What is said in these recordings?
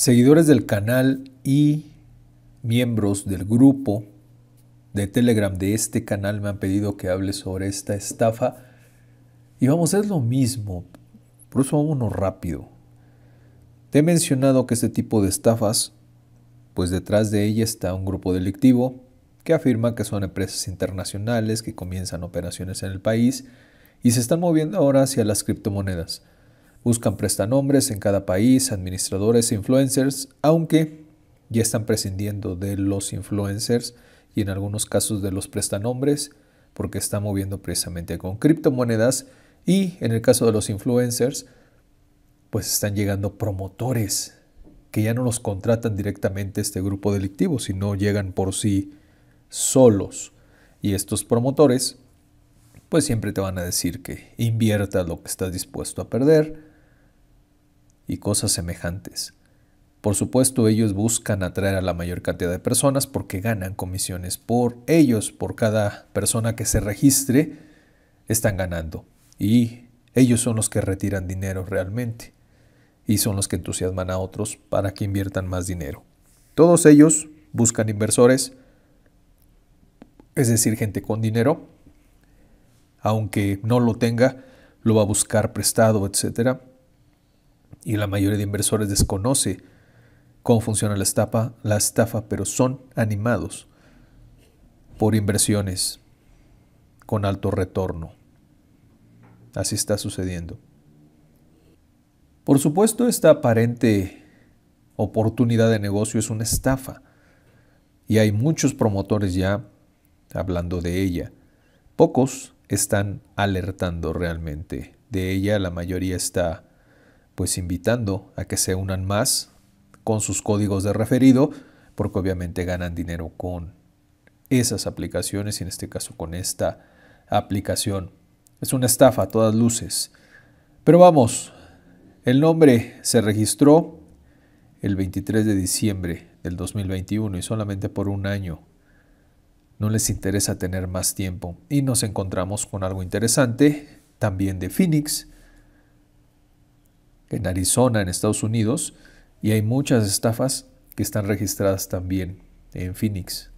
Seguidores del canal y miembros del grupo de Telegram de este canal me han pedido que hable sobre esta estafa. Y vamos, es lo mismo. Por eso vámonos rápido. Te he mencionado que este tipo de estafas, pues detrás de ella está un grupo delictivo que afirma que son empresas internacionales que comienzan operaciones en el país y se están moviendo ahora hacia las criptomonedas. Buscan prestanombres en cada país, administradores e influencers, aunque ya están prescindiendo de los influencers y en algunos casos de los prestanombres, porque están moviendo precisamente con criptomonedas y en el caso de los influencers, pues están llegando promotores que ya no los contratan directamente este grupo delictivo, sino llegan por sí solos. Y estos promotores, pues siempre te van a decir que inviertas lo que estás dispuesto a perder, y cosas semejantes. Por supuesto, ellos buscan atraer a la mayor cantidad de personas porque ganan comisiones por ellos, por cada persona que se registre, están ganando. Y ellos son los que retiran dinero realmente. Y son los que entusiasman a otros para que inviertan más dinero. Todos ellos buscan inversores, es decir, gente con dinero, aunque no lo tenga, lo va a buscar prestado, etcétera y la mayoría de inversores desconoce cómo funciona la estafa, la estafa, pero son animados por inversiones con alto retorno. Así está sucediendo. Por supuesto, esta aparente oportunidad de negocio es una estafa y hay muchos promotores ya hablando de ella. Pocos están alertando realmente de ella, la mayoría está pues invitando a que se unan más con sus códigos de referido, porque obviamente ganan dinero con esas aplicaciones y en este caso con esta aplicación. Es una estafa a todas luces. Pero vamos, el nombre se registró el 23 de diciembre del 2021 y solamente por un año. No les interesa tener más tiempo. Y nos encontramos con algo interesante, también de Phoenix, en Arizona, en Estados Unidos, y hay muchas estafas que están registradas también en Phoenix.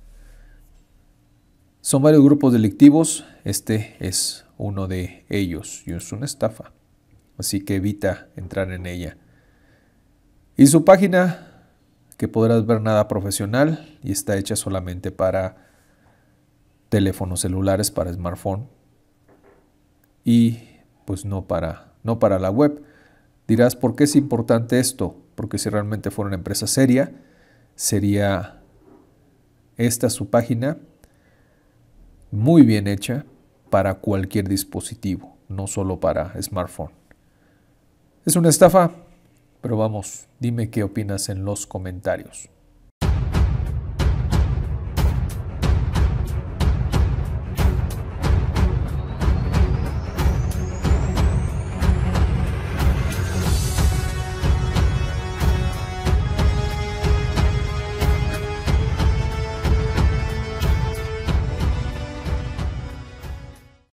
Son varios grupos delictivos, este es uno de ellos y es una estafa, así que evita entrar en ella. Y su página, que podrás ver nada profesional y está hecha solamente para teléfonos celulares, para smartphone y pues no para, no para la web. Dirás, ¿por qué es importante esto? Porque si realmente fuera una empresa seria, sería esta su página muy bien hecha para cualquier dispositivo, no solo para smartphone. Es una estafa, pero vamos, dime qué opinas en los comentarios.